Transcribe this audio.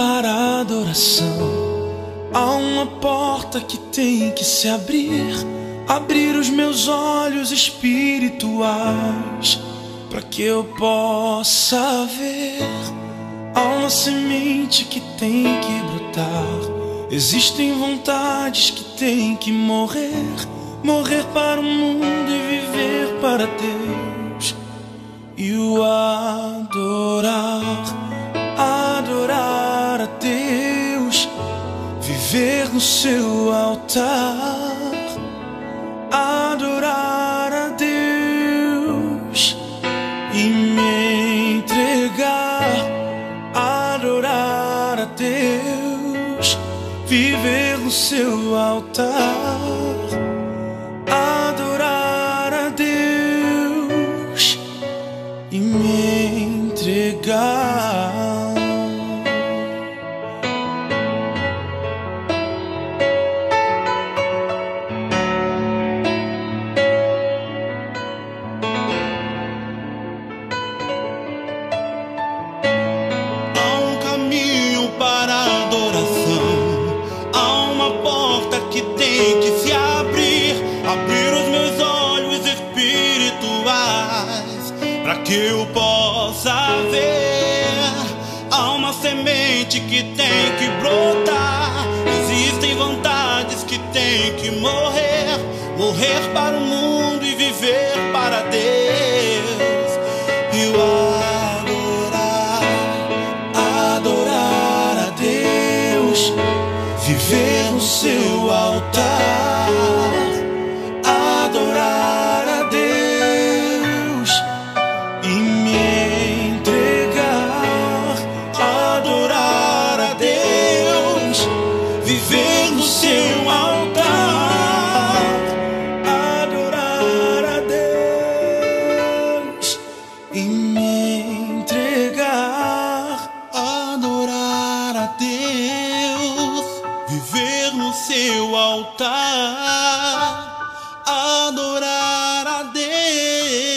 para adoração. Há uma porta que tem que se abrir, abrir os meus olhos espirituais, para que eu possa ver. Há uma semente que tem que brotar. Existem vontades que têm que morrer, morrer para o mundo e viver para Deus. E o adorar, viver no seu altar, adorar a Deus e me entregar, adorar a Deus, viver no seu altar. Adorar a Deus e me entregar. Para que eu possa ver. Há uma semente que tem que brotar. Existem vontades que tem que morrer. Morrer para o mundo e viver para Deus. E o adorar adorar a Deus, viver no seu altar, no seu altar, adorar a Deus.